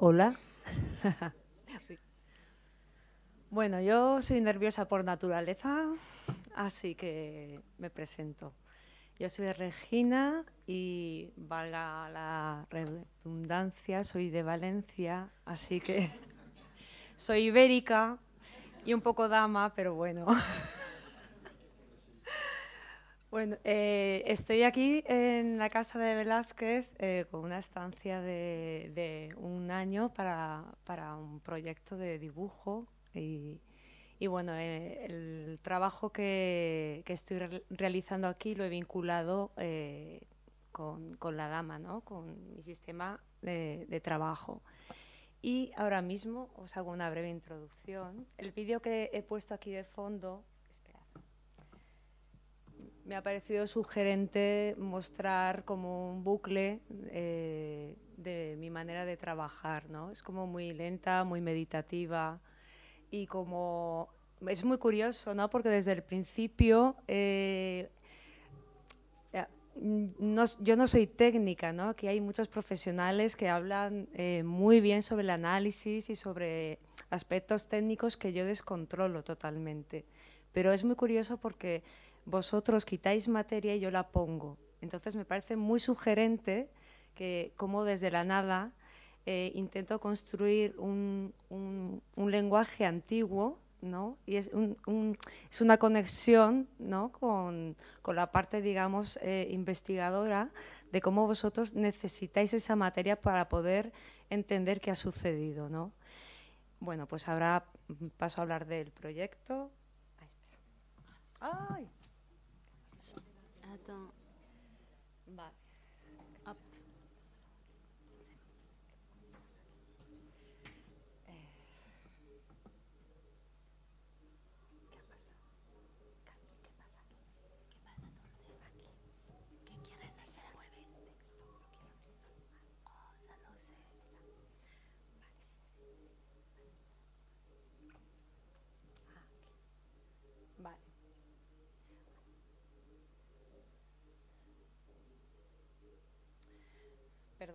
Hola. bueno, yo soy nerviosa por naturaleza, así que me presento. Yo soy Regina y valga la redundancia, soy de Valencia, así que soy ibérica y un poco dama, pero bueno. Bueno, eh, estoy aquí en la casa de Velázquez eh, con una estancia de, un año para, un proyecto de dibujo y, bueno, eh, el trabajo que, estoy realizando aquí lo he vinculado con, la dama, ¿no? con mi sistema de trabajo. Y ahora mismo os hago una breve introducción. El vídeo que he puesto aquí de fondo me ha parecido sugerente mostrar como un bucle eh, de mi manera de trabajar, ¿no? Es como muy lenta, muy meditativa y como es muy curioso, ¿no? Porque desde el principio eh, yo no soy técnica, ¿no? Aquí hay muchos profesionales que hablan eh, muy bien sobre el análisis y sobre aspectos técnicos que yo descontrolo totalmente. Pero es muy curioso porque vosotros quitáis materia y yo la pongo. Entonces me parece muy sugerente que como desde la nada eh, intento construir un, lenguaje antiguo, ¿no? Y es, es una conexión ¿no? con, la parte, digamos, eh, investigadora de cómo vosotros necesitáis esa materia para poder entender qué ha sucedido, ¿no? Bueno, pues ahora paso a hablar del proyecto. Ay, Attends. Vale.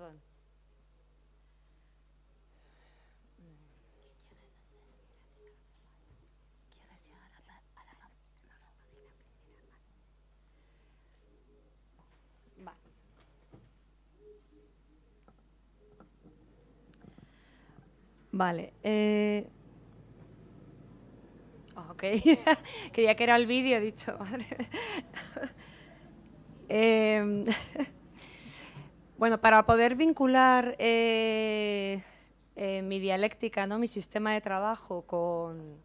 Perdón. Vale. Eh... Ok. Quería que era el vídeo, he dicho. Madre. eh... Bueno, para poder vincular eh, eh, mi dialéctica, ¿no? mi sistema de trabajo con,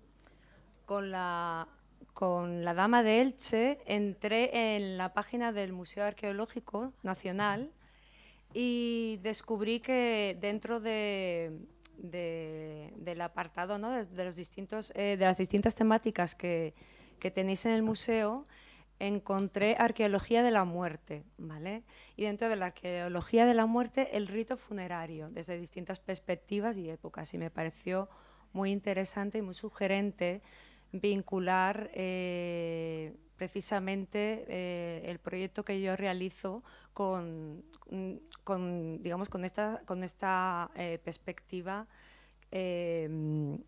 con, la, con la Dama de Elche, entré en la página del Museo Arqueológico Nacional y descubrí que dentro de, del apartado ¿no? de, los distintos, eh, de las distintas temáticas que, que tenéis en el museo, encontré arqueología de la muerte, ¿vale? Y dentro de la arqueología de la muerte, el rito funerario, desde distintas perspectivas y épocas. Y me pareció muy interesante y muy sugerente vincular eh, precisamente eh, el proyecto que yo realizo con, digamos, con esta, con esta eh, perspectiva que,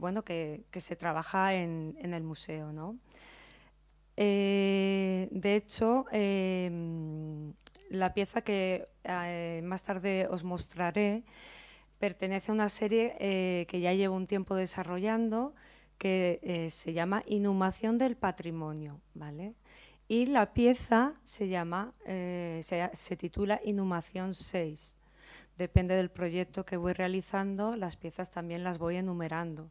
bueno, que, se trabaja en, en el museo, ¿no? Eh, de hecho, em, la pieza que eh, más tarde os mostraré pertenece a una serie eh, que ya llevo un tiempo desarrollando que se llama Inhumación del Patrimonio. ¿vale? Y la pieza se, llama, se, se titula Inhumación 6. Depende del proyecto que voy realizando, las piezas también las voy enumerando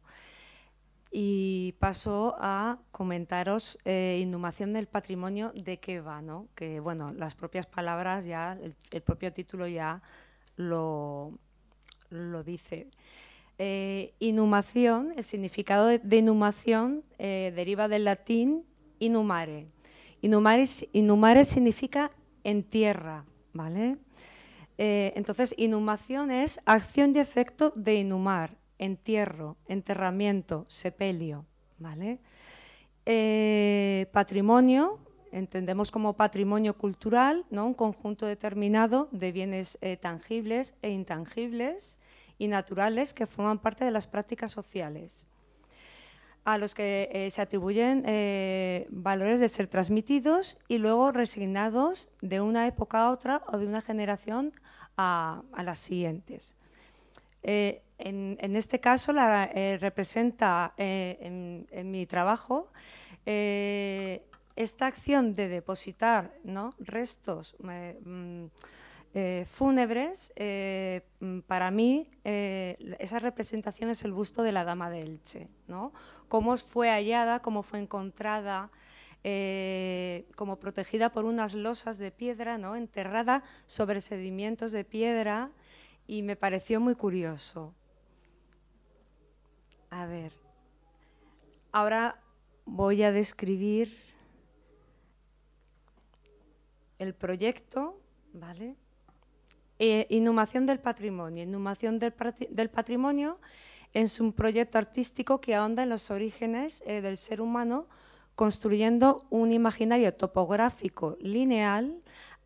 y paso a comentaros eh, Inhumación del Patrimonio de qué va, ¿no? Que, bueno, las propias palabras ya, el, propio título ya lo, lo dice. Eh, inhumación, el significado de, inhumación eh, deriva del latín inhumare. Inhumare, significa en tierra, ¿vale? entonces, inhumación es acción y efecto de inhumar, entierro, enterramiento, sepelio. ¿vale? Eh, patrimonio entendemos como patrimonio cultural ¿no? un conjunto determinado de bienes eh, tangibles e intangibles y naturales que forman parte de las prácticas sociales, a los que eh, se atribuyen valores de ser transmitidos y luego resignados de una época a otra o de una generación a, las siguientes. En, este caso la, representa en, en, mi trabajo esta acción de depositar restos eh, mm, eh, fúnebres, eh, mm, para mí esa representación es el busto de la Dama de Elche. Cómo fue hallada, cómo fue encontrada, como protegida por unas losas de piedra, enterrada sobre sedimentos de piedra, y me pareció muy curioso. A ver, ahora voy a describir el proyecto, ¿vale? Eh, inhumación del patrimonio. Inhumación del, patrimonio es un proyecto artístico que ahonda en los orígenes eh, del ser humano, construyendo un imaginario topográfico lineal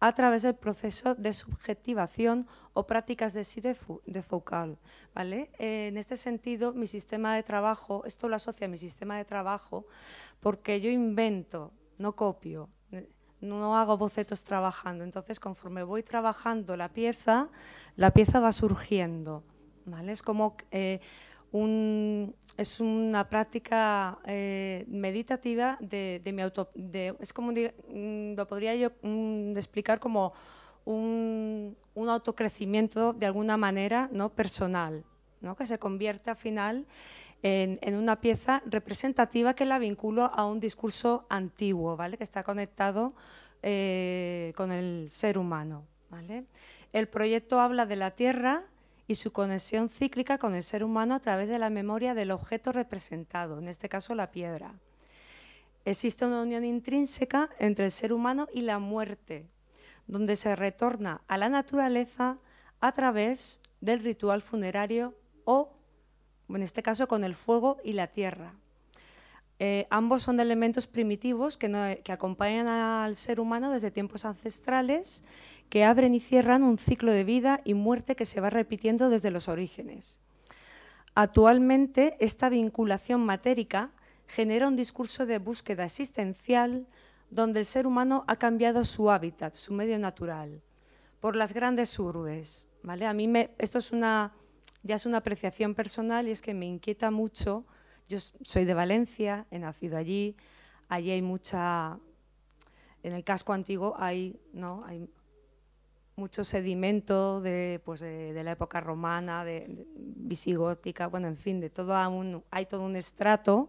a través del proceso de subjetivación o prácticas de sí de, Foucault. ¿vale? Eh, en este sentido, mi sistema de trabajo, esto lo asocia a mi sistema de trabajo, porque yo invento, no copio, no hago bocetos trabajando. Entonces, conforme voy trabajando la pieza, la pieza va surgiendo. ¿vale? Es como eh, es una práctica eh, meditativa de, mi auto. es como mm, lo podría yo mm, explicar como un, un, autocrecimiento de alguna manera ¿no? personal, ¿no? que se convierte al final en, una pieza representativa que la vinculo a un discurso antiguo, ¿vale? que está conectado eh, con el ser humano. El proyecto habla de la Tierra y su conexión cíclica con el ser humano a través de la memoria del objeto representado, en este caso la piedra. Existe una unión intrínseca entre el ser humano y la muerte, donde se retorna a la naturaleza a través del ritual funerario o en este caso con el fuego y la tierra. Eh, ambos son elementos primitivos que, acompañan al ser humano desde tiempos ancestrales, que abren y cierran un ciclo de vida y muerte que se va repitiendo desde los orígenes. Actualmente, esta vinculación matérica genera un discurso de búsqueda existencial donde el ser humano ha cambiado su hábitat, su medio natural, por las grandes urbes. ¿vale? A mí me, esto es una ya es una apreciación personal y es que me inquieta mucho. Yo soy de Valencia, he nacido allí, allí hay mucha, en el casco antiguo hay, ¿no? hay mucho sedimento de, pues de, la época romana, de, visigótica, bueno, en fin, de todo hay todo un estrato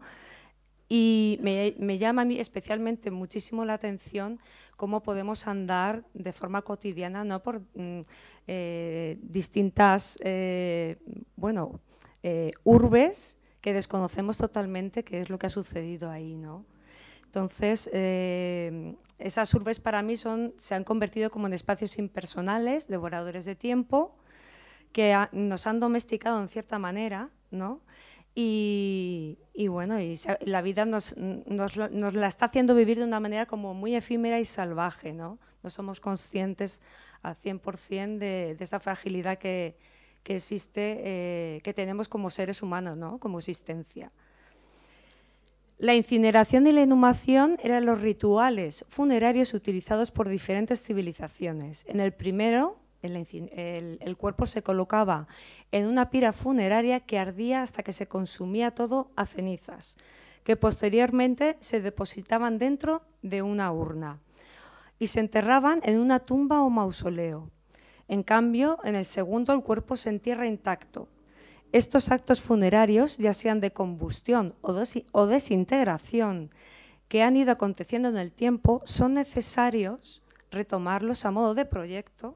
y me, llama a mí especialmente muchísimo la atención cómo podemos andar de forma cotidiana ¿no? por mm, eh, distintas eh, bueno, eh, urbes que desconocemos totalmente qué es lo que ha sucedido ahí. ¿no? Entonces, esas urbes para mí son, se han convertido como en espacios impersonales, devoradores de tiempo, que nos han domesticado en cierta manera, ¿no? Y, bueno, la vida nos, la está haciendo vivir de una manera como muy efímera y salvaje, ¿no? No somos conscientes al 100% de, de esa fragilidad que, existe, eh, que tenemos como seres humanos, ¿no? Como existencia. La incineración y la inhumación eran los rituales funerarios utilizados por diferentes civilizaciones. En el primero, el, cuerpo se colocaba en una pira funeraria que ardía hasta que se consumía todo a cenizas, que posteriormente se depositaban dentro de una urna y se enterraban en una tumba o mausoleo. En cambio, en el segundo el cuerpo se entierra intacto. Estos actos funerarios, ya sean de combustión o desintegración, que han ido aconteciendo en el tiempo, son necesarios retomarlos a modo de proyecto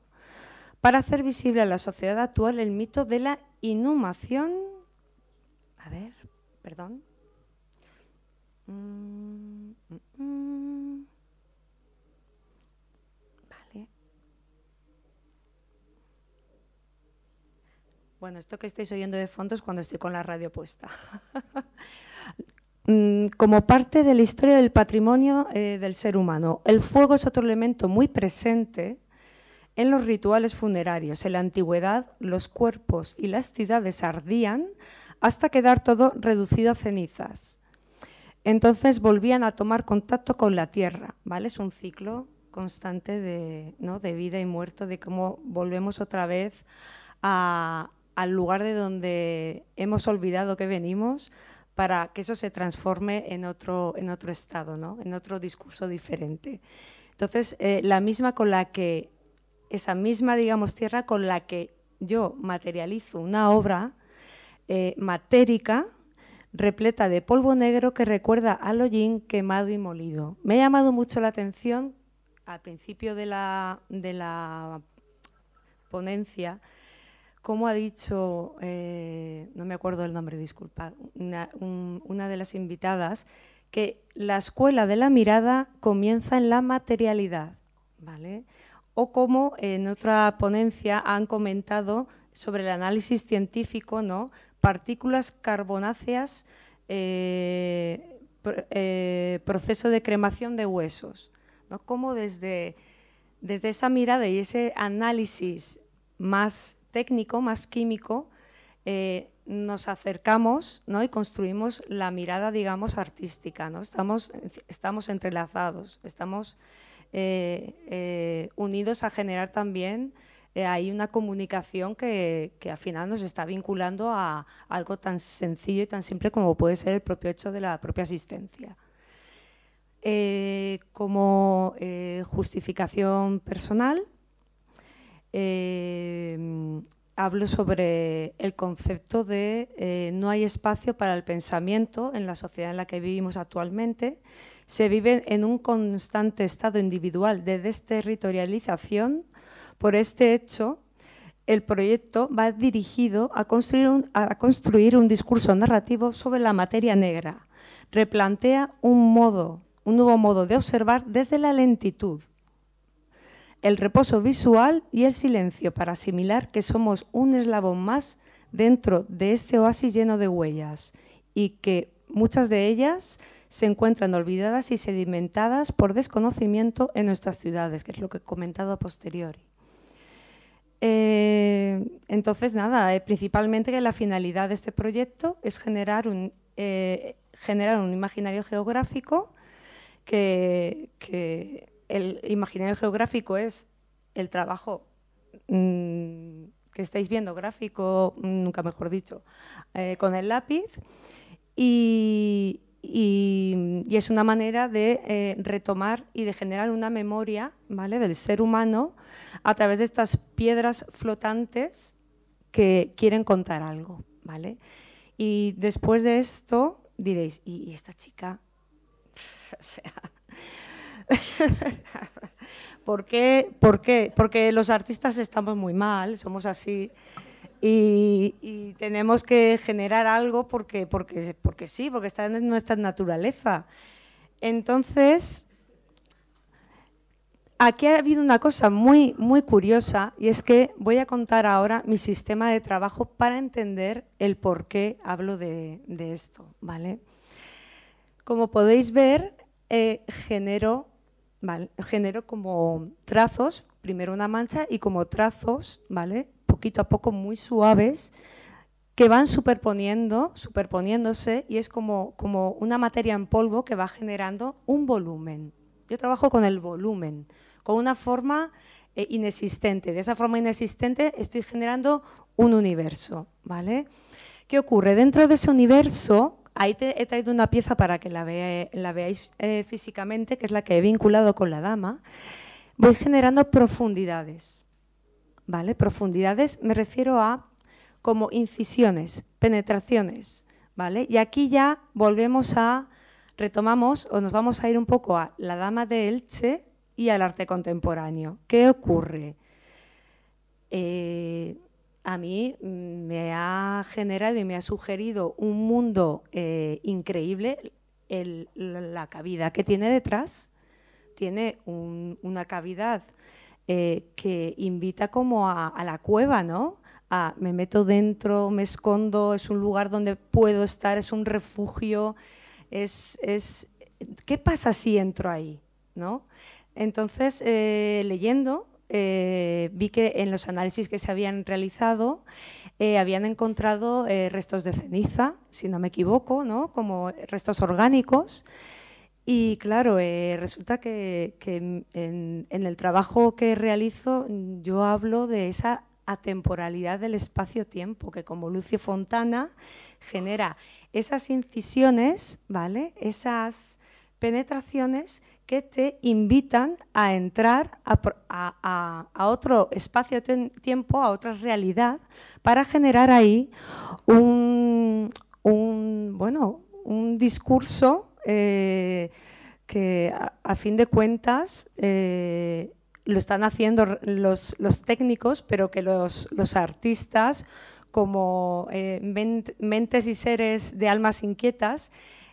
para hacer visible a la sociedad actual el mito de la inhumación. A ver, perdón. Mm, mm, mm. Bueno, esto que estáis oyendo de fondo es cuando estoy con la radio puesta. mm, como parte de la historia del patrimonio eh, del ser humano. El fuego es otro elemento muy presente en los rituales funerarios. En la antigüedad, los cuerpos y las ciudades ardían hasta quedar todo reducido a cenizas. Entonces volvían a tomar contacto con la tierra, ¿vale? Es un ciclo constante de, de vida y muerto, de cómo volvemos otra vez al lugar de donde hemos olvidado que venimos para que eso se transforme en otro, en otro estado, ¿no? en otro discurso diferente. Entonces, eh, la misma con la que, esa misma, digamos, tierra con la que yo materializo una obra eh, matérica, repleta de polvo negro que recuerda al hollín quemado y molido. Me ha llamado mucho la atención al principio de la, de la ponencia cómo ha dicho, eh, no me acuerdo el nombre, disculpad, una, una, de las invitadas, que la escuela de la mirada comienza en la materialidad, ¿vale? O como en otra ponencia han comentado sobre el análisis científico, ¿no? partículas carbonáceas, eh, eh, proceso de cremación de huesos. ¿no? Como desde, desde esa mirada y ese análisis más técnico, más químico, eh, nos acercamos ¿no? y construimos la mirada, digamos, artística. ¿no? Estamos, estamos entrelazados, estamos unidos a generar también eh, hay una comunicación que, al final nos está vinculando a algo tan sencillo y tan simple como puede ser el propio hecho de la propia asistencia. Eh, como eh, justificación personal, hablo sobre el concepto de no hay espacio para el pensamiento en la sociedad en la que vivimos actualmente. Se vive en un constante estado individual de desterritorialización por este hecho, el proyecto va dirigido a construir, un, discurso narrativo sobre la materia negra. Replantea un, modo, un nuevo modo de observar desde la lentitud, el reposo visual y el silencio para asimilar que somos un eslabón más dentro de este oasis lleno de huellas y que muchas de ellas se encuentran olvidadas y sedimentadas por desconocimiento en nuestras ciudades, que es lo que he comentado a posteriori. Eh, entonces, nada, eh, principalmente que la finalidad de este proyecto es generar un, eh, generar un imaginario geográfico, que, el imaginario geográfico es el trabajo mm, que estáis viendo, gráfico, nunca mejor dicho, con el lápiz, y, y, es una manera de retomar y de generar una memoria ¿vale? del ser humano a través de estas piedras flotantes que quieren contar algo, ¿vale? Y después de esto diréis, ¿y, esta chica? o sea, ¿por qué? ¿Por qué? Porque los artistas estamos muy mal, somos así. Y, tenemos que generar algo porque, porque, porque sí, porque está en nuestra naturaleza. Entonces, Aquí ha habido una cosa muy, muy curiosa y es que voy a contar ahora mi sistema de trabajo para entender el por qué hablo de, esto. ¿vale? Como podéis ver, eh, genero, genero como trazos, primero una mancha y como trazos, ¿vale? poquito a poco muy suaves, que van superponiendo, superponiéndose y es como, como una materia en polvo que va generando un volumen. Yo trabajo con el volumen con una forma eh, inexistente. De esa forma inexistente estoy generando un universo, ¿vale? ¿Qué ocurre? Dentro de ese universo, ahí he traído una pieza para que la, veáis eh, físicamente, que es la que he vinculado con la dama. Voy generando profundidades, ¿vale? Profundidades me refiero a como incisiones, penetraciones, ¿vale? Y aquí ya volvemos a, retomamos o nos vamos a ir un poco a la dama de Elche, y al arte contemporáneo. ¿Qué ocurre? Eh, a mí me ha generado y me ha sugerido un mundo eh, increíble la cavidad que tiene detrás. Tiene una cavidad eh, que invita como a, la cueva, ¿no? me meto dentro, me escondo, es un lugar donde puedo estar, es un refugio, Es, ¿Qué pasa si entro ahí? ¿no? Entonces, eh, leyendo, eh, vi que en los análisis que se habían realizado eh, habían encontrado restos de ceniza, si no me equivoco, ¿no? como restos orgánicos. Y claro, resulta que, en, el trabajo que realizo yo hablo de esa atemporalidad del espacio-tiempo, que como Lucio Fontana genera esas incisiones, ¿vale? esas penetraciones que te invitan a entrar a, otro espacio-tiempo, a otra realidad, para generar ahí un, bueno, un discurso eh, que a, fin de cuentas eh, lo están haciendo los, técnicos, pero que los, artistas, como eh, mentes y seres de almas inquietas,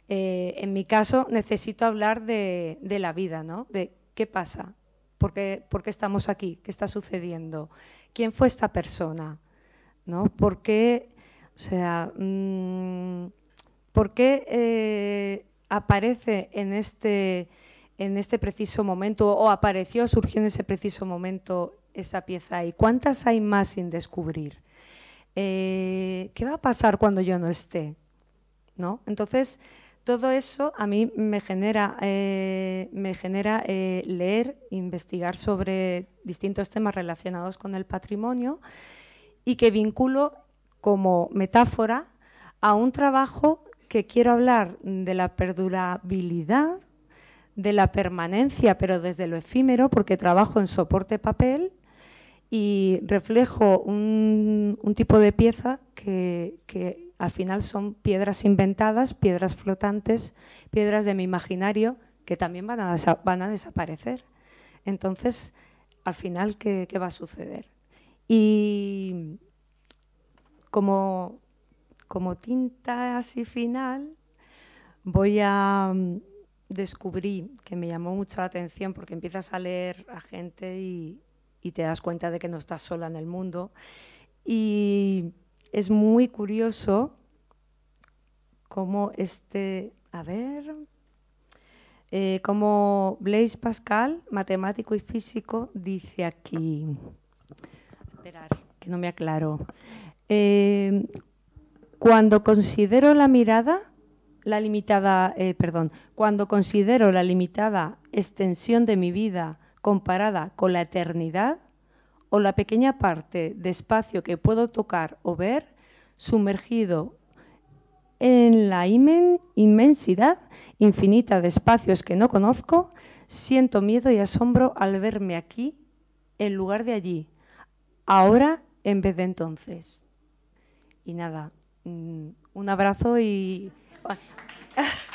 eh, en mi caso, necesito hablar de, la vida, ¿no? De qué pasa, ¿Por qué, estamos aquí, qué está sucediendo, quién fue esta persona, ¿no? ¿Por qué, o sea, mm, por qué eh, aparece en este, en este preciso momento o apareció, surgió en ese preciso momento esa pieza y cuántas hay más sin descubrir? Eh, ¿Qué va a pasar cuando yo no esté? ¿No? Entonces, todo eso a mí me genera, eh, me genera eh, leer, investigar sobre distintos temas relacionados con el patrimonio y que vinculo como metáfora a un trabajo que quiero hablar de la perdurabilidad, de la permanencia, pero desde lo efímero, porque trabajo en soporte papel y reflejo un, tipo de pieza que al final son piedras inventadas, piedras flotantes, piedras de mi imaginario que también van a, van a desaparecer. Entonces, al final, ¿qué, va a suceder? Y como, como tinta así final, voy a mm, descubrir que me llamó mucho la atención porque empiezas a leer a gente y, y te das cuenta de que no estás sola en el mundo. Y es muy curioso cómo este, a ver, eh, como Blaise Pascal, matemático y físico, dice aquí, esperar, que no me aclaro, eh, cuando considero la mirada, la limitada, eh, perdón, cuando considero la limitada extensión de mi vida comparada con la eternidad, o la pequeña parte de espacio que puedo tocar o ver, sumergido en la inmensidad infinita de espacios que no conozco, siento miedo y asombro al verme aquí en lugar de allí, ahora en vez de entonces. Y nada, mm, un abrazo y...